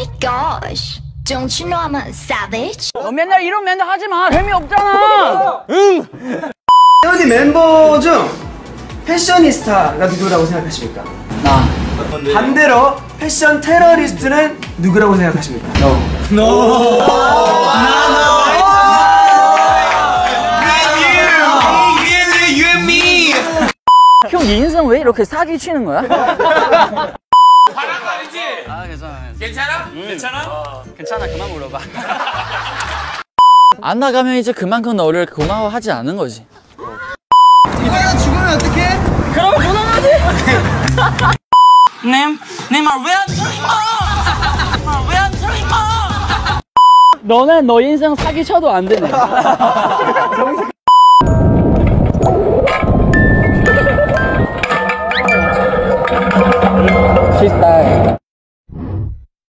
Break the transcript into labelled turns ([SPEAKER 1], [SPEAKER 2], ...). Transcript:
[SPEAKER 1] my gosh. Don't you know I'm a savage?
[SPEAKER 2] 너 맨날 이런 맨날 하지 마. 재미없잖아.
[SPEAKER 3] 태연이 멤버 중 패셔니스타가 누구라고 생각하십니까?
[SPEAKER 2] 나.
[SPEAKER 3] 반대로 패션 테러리스트는 누구라고 생각하십니까?
[SPEAKER 2] 형, 네 인생 왜 이렇게 사기 치는 거야?
[SPEAKER 4] 바람 아니지?
[SPEAKER 2] 아, 괜찮아.
[SPEAKER 4] 괜찮아? 괜찮아?
[SPEAKER 2] 괜찮아. 그만 물어봐. 안 나가면 이제 그만큼 너를 고마워하지 않는 거지.
[SPEAKER 3] 이거야 죽으면 어떡해?
[SPEAKER 2] 그럼 전화하지.
[SPEAKER 5] 님, 님말왜안 들어! 왜안 들어!
[SPEAKER 2] 너는 너 인생 사기 쳐도 안 되네. 키스다.